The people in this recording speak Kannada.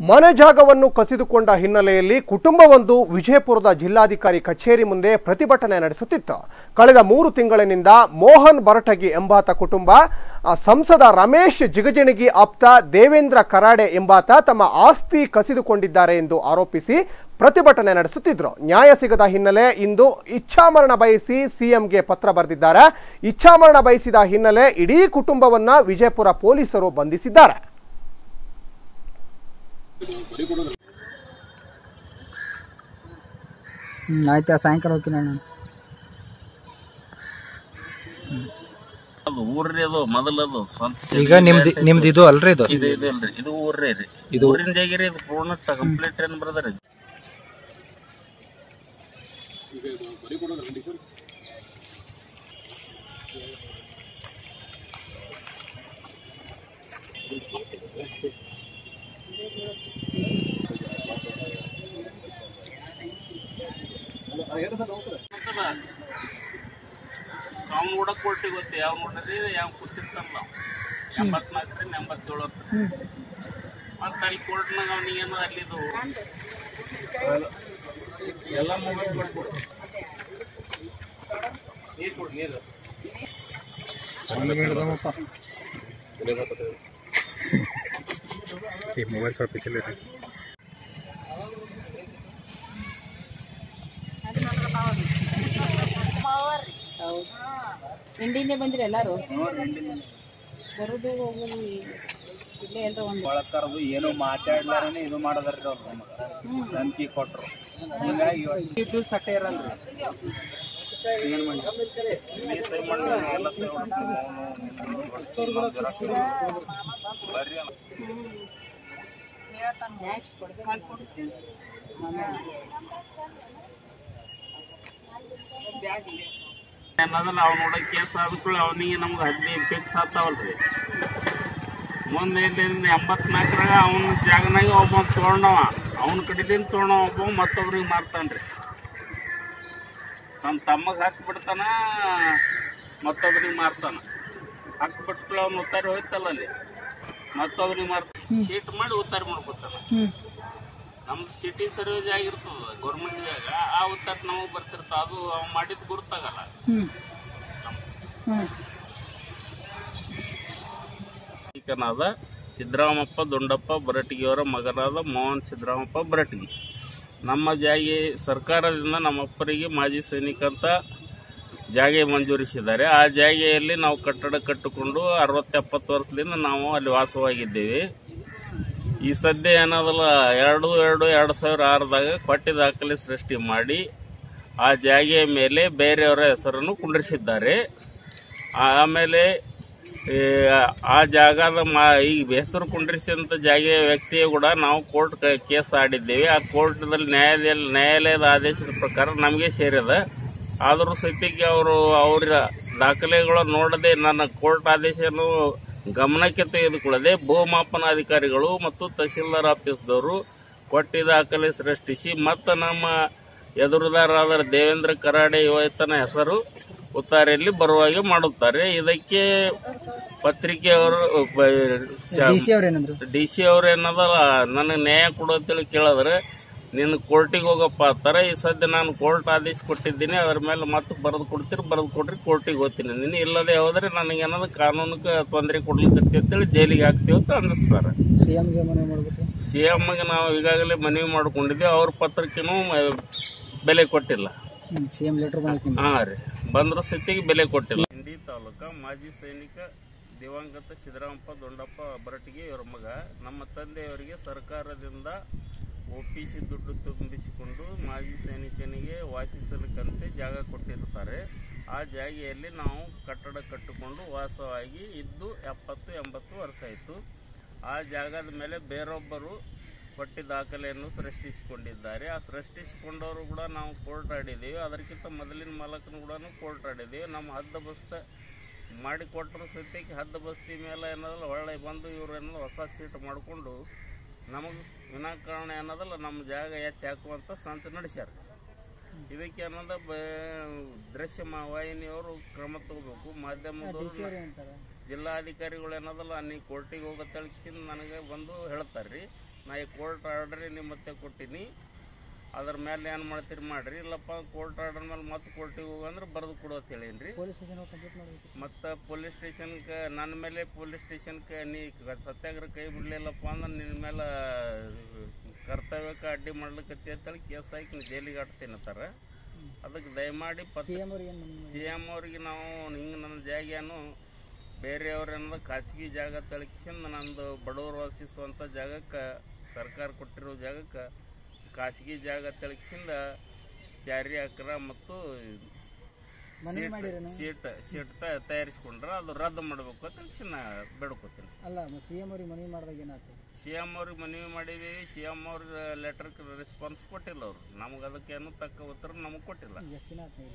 ಮನೆ ಜಾಗವನ್ನು ಕಸಿದುಕೊಂಡ ಹಿನ್ನೆಲೆಯಲ್ಲಿ ಕುಟುಂಬವೊಂದು ವಿಜಯಪುರದ ಜಿಲ್ಲಾಧಿಕಾರಿ ಕಚೇರಿ ಮುಂದೆ ಪ್ರತಿಭಟನೆ ನಡೆಸುತ್ತಿತ್ತು. ಕಳೆದ ಮೂರು ತಿಂಗಳಿನಿಂದ ಮೋಹನ್ ಬರಟಗಿ ಎಂಬಾತ ಕುಟುಂಬ ಸಂಸದ ರಮೇಶ್ ಜಿಗಜಿಣಗಿ ಆಪ್ತ, ದೇವೇಂದ್ರ ಕರಾಡೆ ಎಂಬಾತ ತಮ್ಮ ಆಸ್ತಿ ಕಸಿದುಕೊಂಡಿದ್ದಾರೆ ಎಂದು ಆರೋಪಿಸಿ ಪ್ರತಿಭಟನೆ ನಡೆಸುತ್ತಿದ್ದರು ನ್ಯಾಯ ಸಿಗದ ಹಿನ್ನೆಲೆ ಇಂದು ಇಚ್ಛಾಮರಣ ಬಯಸಿ ಸಿಎಂಗೆ ಪತ್ರ ಬರೆದಿದ್ದಾರೆ. ಇಚ್ಛಾಮರಣ ಬಯಸಿದ ಹಿನ್ನೆಲೆ ಇಡೀ ಕುಟುಂಬವನ್ನು ವಿಜಯಪುರ ಪೊಲೀಸರು ಬಂಧಿಸಿದ್ದಾರೆ. ಹ್ಞೂ ಆಯ್ತು ಸಾಯಂಕಾಲ ಹೋಗ್ತೀನಿ ನಾನು. ಅದು ಊರ್ರಿ ಅದು ಮೊದಲದು ಸ್ವಂತ ಈಗ ನಿಮ್ದು ನಿಮ್ದು ಇದು ಅಲ್ರಿ ಇದು? ಇದು ಇದು ಅಲ್ರಿ ಇದು ಊರ್ರಿ ರೀ. ಇದು ಊರಿನ ಜಾಗಿರಿ ಇದು ಪೂರ್ಣ ಕಂಪ್ಲೀಟ್ ಏನ್ ಬರ್ದಾರಿ ಅವ್ನು ನೋಡಕ್ ಕೊಟ್ಟಿ ಗೊತ್ತಿ ಯಾವ ನೋಡ್ರಿ ಯಾವ ಕೂತಿರ್ತಾನಲ್ಲ ನಾವು ಎಂಬತ್ನಾಲ್ಕರಿಂದ ಎಂಬತ್ತೇಳು ಹತ್ರ. ಮತ್ತೆ ಅಲ್ಲಿ ಕೊಟ್ಟನಾಗ ಅವನಿಗೇನು ಅಲ್ಲಿದು? ಎಲ್ಲ ಮೊಬೈಲ್ ಕೊಟ್ಬಿಡು ನೀರು ಕೊಡು ನೀರು. ಮೊಬೈಲ್ ಸ್ವಲ್ಪ ಪಿಚ್ಚಲ್ಲಿ ಇಂಡಿಯಿಂದ ಬಂದ್ರಿ ಎಲ್ಲಾರು? ಬರೋದು ಹೋಗೋದು ಇಲ್ಲೇ ಎಲ್ಲರೂ ಒಂದು ಒಳಕರದು ಏನು ಮಾತಾಡ್ಲಾರನೆ ಇದು ಮಾಡದಾರ್ರಿ ಅವ್ರು ನಮಗೆ. ನಂಬಿಕೆ ಕೊಟ್ರು. ಹಿಂಗಾಗಿ ಇದು ಸಟ್ಟೆ ಇರಲ್ರಿ. ಏನ್ ಸೈ ಅವ್ನು ಕೇಸ್ ಆದ್ಕೊಳ್ಳಿ ಅವನಿಗೆ ನಮ್ಗೆ ಹದಿನೈದು ಫಿಕ್ಸ್ ಆಗ್ತಾವಲ್ರಿ. ಮುಂದೆ ಇಲ್ಲಿಂದ ಎಂಬತ್ನಾಲ್ಕರಾಗ ಅವನ ಜಾಗನಾಗ ಒಬ್ಬ ತೊಗೊಂಡವ ಅವನ ಕಡೆದಿಂದ ತೊಗೊಂಡವ ಒಬ್ಬ ಮತ್ತೊಬ್ರಿಗೆ ಮಾರ್ತಾನ್ರಿ. ನಮ್ಮ ತಮ್ಮಗೆ ಹಾಕ್ಬಿಡ್ತಾನ ಮತ್ತೊಬ್ರಿಗೆ ಮಾರ್ತಾನ. ಹಾಕ್ಬಿಟ್ಕೊಳ್ಳಿ ಅವ್ನು ಉತ್ತಾರಿ ಹೋಯ್ತಲ್ಲ ಅಲ್ಲಿ. ಮತ್ತೊಬ್ರಿಗೆ ಮಾರ್ತಾನ ಶೀಟ್ ಮಾಡಿ ಉತ್ತಾರಿ ಮಾಡ್ಕೊತಾನ. ನಮ್ದು ಸಿಟಿ ಸರ್ವಿಸ್ ಆಗಿರ್ತದ ಗೌರ್ಮೆಂಟ್ ಜಾಗ ಆ ಉತ್ತರ ನಮಗೆ ಬರ್ತಿರ್ತ ಅದು ಅವ್ ಮಾಡಿದ್ ಗುರ್ತಾಗಲ್ಲ. ಈಕನಾದ ಸಿದ್ದರಾಮಪ್ಪ ದೊಂಡಪ್ಪ ಬರಟಗಿಯವರ ಮಗನಾದ ಮೋಹನ್ ಸಿದ್ದರಾಮಪ್ಪ ಬರಟಗಿ. ನಮ್ಮ ಜಾಗೆ ಸರ್ಕಾರದಿಂದ ನಮ್ಮಪ್ಪರಿಗೆ ಮಾಜಿ ಸೈನಿಕ ಅಂತ ಜಾಗೆ ಮಂಜೂರಿಸಿದ್ದಾರೆ. ಆ ಜಾಗೆಯಲ್ಲಿ ನಾವು ಕಟ್ಟಡ ಕಟ್ಟಿಕೊಂಡು ಅರವತ್ತೆಪ್ಪತ್ತು ವರ್ಷದಿಂದ ನಾವು ಅಲ್ಲಿ ವಾಸವಾಗಿದ್ದೇವೆ. ಈ ಸದ್ಯ ಏನದಲ್ಲ, ಎರಡು ಎರಡು ಎರಡು ಸಾವಿರ ಆರದಾಗ ಕೊಟ್ಟಿ ದಾಖಲೆ ಸೃಷ್ಟಿ ಮಾಡಿ ಆ ಜಾಗೆಯ ಮೇಲೆ ಬೇರೆಯವರ ಹೆಸರನ್ನು ಕುಂಡ್ರಿಸಿದ್ದಾರೆ. ಆಮೇಲೆ ಆ ಜಾಗದ ಮಾ, ಈ ಹೆಸರು ಕುಂಡ್ರಿಸಿದಂಥ ಜಾಗೆಯ ವ್ಯಕ್ತಿಯ ಕೂಡ ನಾವು ಕೋರ್ಟ್ ಕೇಸ್ ಆಡಿದ್ದೇವೆ. ಆ ಕೋರ್ಟ್ದಲ್ಲಿ ನ್ಯಾಯಾಲಯ, ನ್ಯಾಯಾಲಯದ ಆದೇಶದ ಪ್ರಕಾರ ನಮಗೆ ಸೇರಿದ. ಆದರೂ ಸದ್ಯಕ್ಕೆ ಅವರು ಅವರ ದಾಖಲೆಗಳು ನೋಡದೆ ನನ್ನ ಕೋರ್ಟ್ ಆದೇಶವನ್ನು ಗಮನಕ್ಕೆ ತೆಗೆದುಕೊಳ್ಳದೆ ಭೂಮಾಪನ ಅಧಿಕಾರಿಗಳು ಮತ್ತು ತಹಸೀಲ್ದಾರ್ ಆಫೀಸ್ದವರು ಕೊಟ್ಟಿ ದಾಖಲೆ ಸೃಷ್ಟಿಸಿ ಮತ್ತು ನಮ್ಮ ಎದುರುದಾರರಾದ ದೇವೇಂದ್ರ ಕರಾಡೆ ಯುವತನ ಹೆಸರು ಉತ್ತಾರೆಯಲ್ಲಿ ಬರುವಾಗೆ ಮಾಡುತ್ತಾರೆ. ಇದಕ್ಕೆ ಪತ್ರಿಕೆಯವರು ಡಿ ಸಿ ಅವ್ರು ಏನಂದ್ರು? ಡಿ ಸಿ ಅವ್ರು ಏನದಲ್ಲ ನನಗೆ ನ್ಯಾಯ ಕೊಡೋ ಅಂತೇಳಿ ಕೇಳಿದ್ರೆ ನೀನು ಕೋರ್ಟಿಗೆ ಹೋಗಪ್ಪ ಅಂತಾರೆ. ಈ ಸದ್ಯ ನಾನು ಕೋರ್ಟ್ ಆದೇಶ ಕೊಟ್ಟಿದ್ದೀನಿ. ಅದ್ರ ಮೇಲೆ ಮತ್ತೆ ಬರೆದು ಕೊಡ್ತೀರಿ ಬರೆದು ಕೊಡ್ರಿ ಕೋರ್ಟಿಗೆ ಹೋಗ್ತೀನಿ. ನೀನು ಇಲ್ಲದೆ ಹೋದ್ರೆ ನನಗೆ ಏನಾದ್ರು ಕಾನೂನಿಗೆ ತೊಂದರೆ ಕೊಡ್ಲಿಕ್ಕೆ ಅಂತೇಳಿ ಜೈಲಿಗೆ ಹಾಕ್ತೀವಿ ಅಂತ ಅಂದಿಸ್ತಾರೆ. ಸಿ ಎಮ್ಗೆ ನಾವು ಈಗಾಗಲೇ ಮನವಿ ಮಾಡ್ಕೊಂಡಿದ್ವಿ ಅವ್ರ ಪತ್ರಕ್ಕೂ ಬೆಲೆ ಕೊಟ್ಟಿಲ್ಲ. ಹಾಂ ರೀ. ಬಂದ್ರ ಸ್ಥಿತಿಗೆ ಬೆಲೆ ಕೊಟ್ಟಿಲ್ಲ. ಇಂಡಿ ತಾಲೂಕ ಮಾಜಿ ಸೈನಿಕ ದಿವಂಗತ ಸಿದ್ದರಾಮಪ್ಪ ದೊಂಡಪ್ಪ ಬರಟಿಗೆ ಇವ್ರ ಮಗ. ನಮ್ಮ ತಂದೆಯವರಿಗೆ ಸರ್ಕಾರದಿಂದ ಒಪ್ಪಿಸಿ ದುಡ್ಡು ತುಂಬಿಸಿಕೊಂಡು ಮಾಜಿ ಸೈನಿಕನಿಗೆ ವಾಸಿಸಲಿಕ್ಕಂತೆ ಜಾಗ ಕೊಟ್ಟಿರ್ತಾರೆ. ಆ ಜಾಗೆಯಲ್ಲಿ ನಾವು ಕಟ್ಟಡ ಕಟ್ಟಿಕೊಂಡು ವಾಸವಾಗಿ ಇದ್ದು ಎಪ್ಪತ್ತು, ಎಂಬತ್ತು ವರ್ಷ ಆಯಿತು. ಆ ಜಾಗದ ಮೇಲೆ ಬೇರೊಬ್ಬರು ಪಟ್ಟಿ ದಾಖಲೆಯನ್ನು ಸೃಷ್ಟಿಸಿಕೊಂಡಿದ್ದಾರೆ. ಆ ಸೃಷ್ಟಿಸಿಕೊಂಡವರು ಕೂಡ ನಾವು ಕೋರ್ಟ್ ಆಡಿದ್ದೀವಿ. ಅದಕ್ಕಿಂತ ಮೊದಲಿನ ಮಾಲಕನು ಕೂಡ ಕೋರ್ಟ್ ಆಡಿದ್ದೀವಿ. ನಮ್ಮ ಹದ್ದ ಬಸ್ತ ಮಾಡಿಕೊಟ್ಟರು ಸತ್ಯಕ್ಕೆ ಹದ್ದ ಬಸ್ತಿ ಮೇಲೆ ಏನದಲ್ಲ ಒಳ್ಳೆ ಬಂದು ಇವ್ರು ಏನೋ ಹೊಸ ಸೀಟ್ ಮಾಡಿಕೊಂಡು ನಮಗೆ ವಿನಾಕಾರಣ ಏನದಲ್ಲ ನಮ್ಮ ಜಾಗ ಎತ್ತಿ ಹಾಕುವಂಥ ಸಂತ ನಡೆಸ್ಯಾರ. ಇದಕ್ಕೆ ಅನ್ನೋದ ಬ ದೃಶ್ಯ ವಾಹಿನಿಯವರು ಕ್ರಮ ತಗೋಬೇಕು. ಮಾಧ್ಯಮದವರು ಜಿಲ್ಲಾಧಿಕಾರಿಗಳು ಏನದಲ್ಲ ನೀ ಕೋರ್ಟಿಗೆ ಹೋಗೋ ತಳಕಿಂದ ನನಗೆ ಬಂದು ಹೇಳ್ತಾರೆ ರೀ ನಾ ಈ ಕೋರ್ಟ್ ಆರ್ಡರ್ ನಿಮ್ಮ ಮತ್ತೆ ಕೊಟ್ಟಿನಿ. ಅದ್ರ ಮೇಲೆ ಏನು ಮಾಡ್ತೀರಿ ಮಾಡ್ರಿ. ಇಲ್ಲಪ್ಪ ಕೋರ್ಟ್ ಆರ್ಡರ್ ಮೇಲೆ ಮತ್ತೆ ಕೋರ್ಟಿಗೆ ಹೋಗಂದ್ರೆ ಬರೆದು ಕೊಡೋತ್ ಹೇಳೀನಿ ಪೊಲೀಸ್ ಸ್ಟೇಷನ್ ಮತ್ತು ಪೊಲೀಸ್ ಸ್ಟೇಷನ್ಗೆ ನನ್ನ ಮೇಲೆ ಪೊಲೀಸ್ ಸ್ಟೇಷನ್ಗೆ ನೀ ಸತ್ಯಾಗ್ರಹ ಕೈ ಬಿಡಲಿಲ್ಲಪ್ಪ ಅಂದ್ರೆ ನಿನ್ನ ಮೇಲೆ ಕರ್ತವ್ಯಕ್ಕೆ ಅಡ್ಡಿ ಮಾಡ್ಲಿಕ್ಕತ್ತಿ ಅಂತೇಳಿ ಕೇಸ್ ಹಾಕಿ ನೀ ಜೈಲಿಗೆ ಹಾಕ್ತೀನಿ ಅಂತಾರೆ. ಅದಕ್ಕೆ ದಯಮಾಡಿ ಸಿ ಎಂ ಅವ್ರಿಗೆ ನಾವು ಹಿಂಗೆ ನನ್ನ ಜಾಗ್ಯಾನು ಬೇರೆಯವ್ರನ್ನ ಖಾಸಗಿ ಜಾಗ ತಳಕಿಸಿಂದ ನಂದು ಬಡವರು ವಾಸಿಸುವಂಥ ಜಾಗಕ್ಕೆ ಸರ್ಕಾರ ಕೊಟ್ಟಿರೋ ಜಾಗಕ್ಕೆ ಖಾಸಗಿ ಜಾಗ ತಳಕಿಸಿಂದ ಚಾರಿ ಅಕ್ರ ಮತ್ತು ಮನವಿ ಸೀಟ್- ಮಾಡಿರೇನು? ಸೀಟ್ ತಯಾರಿಸ್ಕೊಂಡ್ರೆ ಅದು ರದ್ದು ಮಾಡಬೇಕು ಅಂತ ಬೇಡ್ಕೋತೀನಿ. ಅಲ್ಲ ಸಿ ಎಂ ಅವ್ರಿಗೆ ಮನವಿ ಮಾಡಿದಾಗ ಏನಾಯ್ತು? ಸಿ ಎಂ ಅವ್ರಿಗೆ ಮನವಿ ಮಾಡಿದೀವಿ ಸಿ ಎಂ ಅವ್ರ ಲೆಟರ್ ರೆಸ್ಪಾನ್ಸ್ ಕೊಟ್ಟಿಲ್ಲ ಅವರು. ನಮ್ಗೆ ಅದಕ್ಕೇನು ತಕ್ಕ ಉತ್ತರ ನಮಗೆ ಕೊಟ್ಟಿಲ್ಲ. ಎಷ್ಟು ದಿನ ಆಯ್ತು